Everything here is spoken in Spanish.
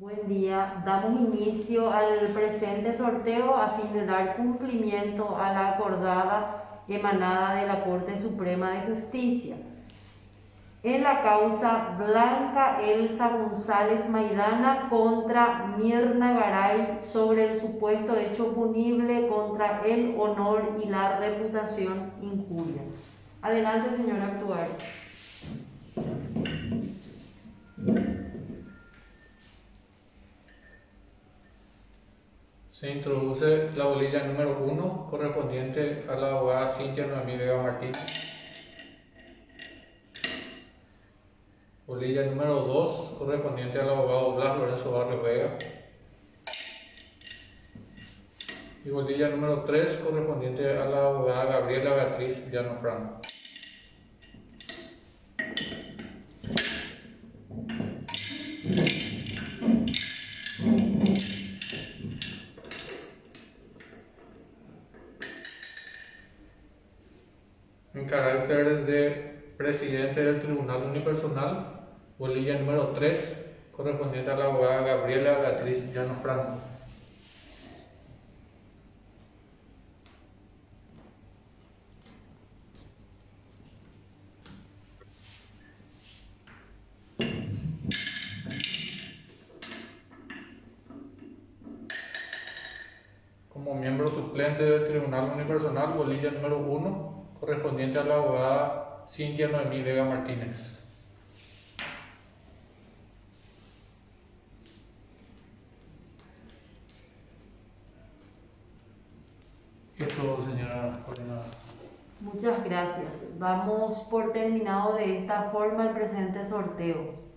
Buen día. Damos inicio al presente sorteo a fin de dar cumplimiento a la acordada emanada de la Corte Suprema de Justicia. En la causa Blanca Elsa González Maidana contra Mirna Garay sobre el supuesto hecho punible contra el honor y la reputación injuria. Adelante, señor actuario. Se introduce la bolilla número 1 correspondiente a la abogada Cintia Noemí Vega Martínez. Bolilla número 2 correspondiente al abogado Blas Lorenzo Barrio Vega. Y bolilla número 3 correspondiente a la abogada Gabriela Beatriz Villano Franco. En carácter de presidente del Tribunal Unipersonal, bolilla número 3, correspondiente a la abogada Gabriela Beatriz Llano Franco. Como miembro suplente del Tribunal Unipersonal, bolilla número 1, correspondiente a la abogada Cintia Noemí Vega Martínez. Y es todo, señora coordinadora. Muchas gracias. Vamos por terminado de esta forma el presente sorteo.